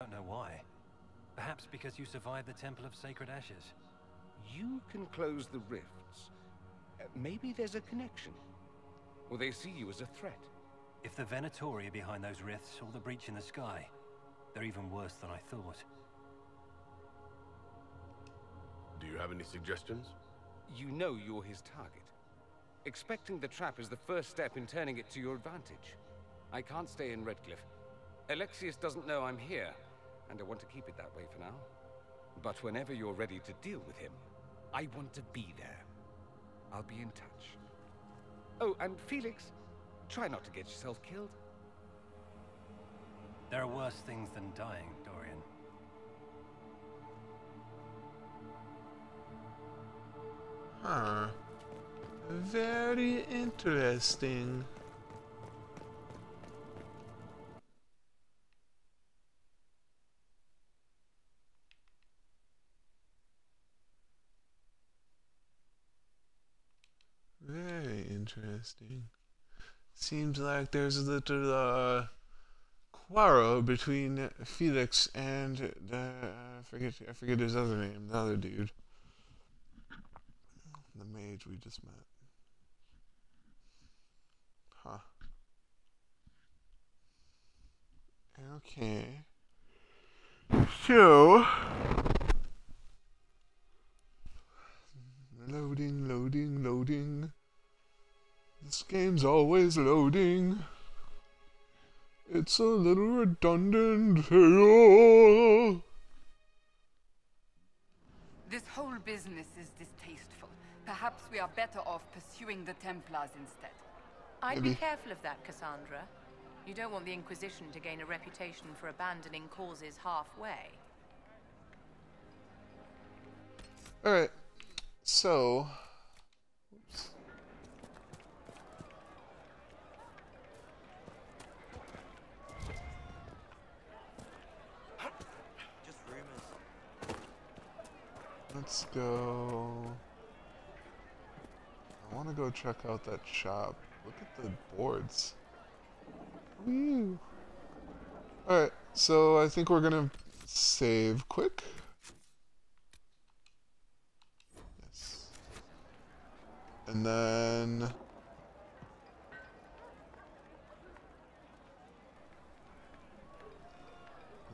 don't know why. Perhaps because you survived the Temple of Sacred Ashes. You can close the rifts. Uh, maybe there's a connection. Or they see you as a threat. If the Venatori are behind those rifts, or the breach in the sky, they're even worse than I thought. Do you have any suggestions? You know you're his target. Expecting the trap is the first step in turning it to your advantage. I can't stay in Redcliffe. Alexius doesn't know I'm here, and I want to keep it that way for now. But whenever you're ready to deal with him, I want to be there. I'll be in touch. Oh, and Felix, try not to get yourself killed. There are worse things than dying, Dorian. Huh. Very interesting. Interesting. Seems like there's a little uh, quarrel between Felix and the uh, I forget I forget his other name, the other dude. The mage we just met. Huh. Okay. So loading, loading, loading. This game's always loading. It's a little redundant. Hey-oh. This whole business is distasteful. Perhaps we are better off pursuing the Templars instead. I'd Maybe. be careful of that, Cassandra. You don't want the Inquisition to gain a reputation for abandoning causes halfway. Alright. So. Let's go. I want to go check out that shop. Look at the boards. Woo. Alright, so I think we're gonna save quick. Yes. And then.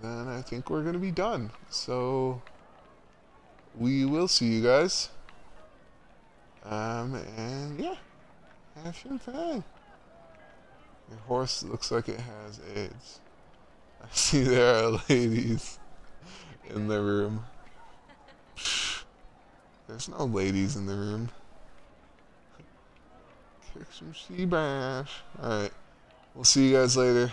Then I think we're gonna be done. So we will see you guys. Um, and yeah, have some fun. Your horse looks like it has AIDS. I see there are ladies in the room. There's no ladies in the room. Kick some sea bash. Alright. We'll see you guys later.